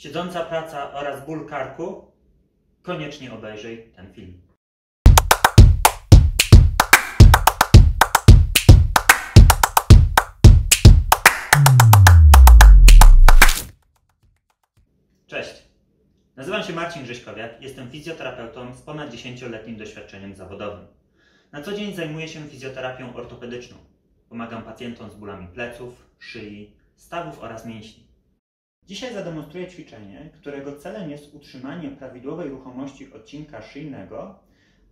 siedząca praca oraz ból karku, koniecznie obejrzyj ten film. Cześć. Nazywam się Marcin Grześkowiak, jestem fizjoterapeutą z ponad 10-letnim doświadczeniem zawodowym. Na co dzień zajmuję się fizjoterapią ortopedyczną. Pomagam pacjentom z bólami pleców, szyi, stawów oraz mięśni. Dzisiaj zademonstruję ćwiczenie, którego celem jest utrzymanie prawidłowej ruchomości odcinka szyjnego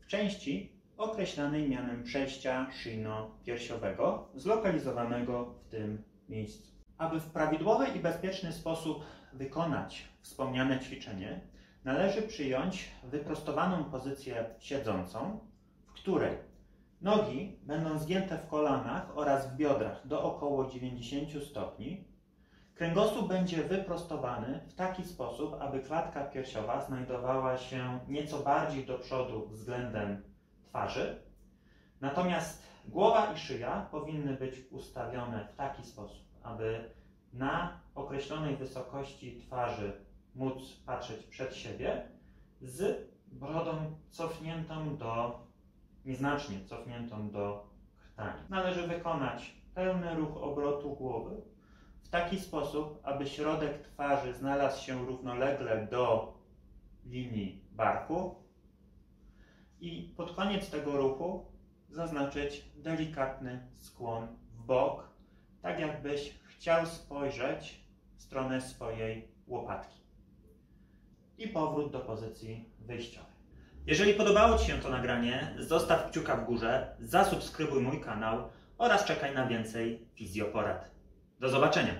w części określanej mianem przejścia szyjno-piersiowego, zlokalizowanego w tym miejscu. Aby w prawidłowy i bezpieczny sposób wykonać wspomniane ćwiczenie, należy przyjąć wyprostowaną pozycję siedzącą, w której nogi będą zgięte w kolanach oraz w biodrach do około 90 stopni. Kręgosłup będzie wyprostowany w taki sposób, aby klatka piersiowa znajdowała się nieco bardziej do przodu względem twarzy. Natomiast głowa i szyja powinny być ustawione w taki sposób, aby na określonej wysokości twarzy móc patrzeć przed siebie z brodą cofniętą do, nieznacznie cofniętą do krtani. Należy wykonać pełny ruch obrotu głowy w taki sposób, aby środek twarzy znalazł się równolegle do linii barku i pod koniec tego ruchu zaznaczyć delikatny skłon w bok, tak jakbyś chciał spojrzeć w stronę swojej łopatki. I powrót do pozycji wyjściowej. Jeżeli podobało Ci się to nagranie, zostaw kciuka w górze, zasubskrybuj mój kanał oraz czekaj na więcej fizjoporad. Do zobaczenia!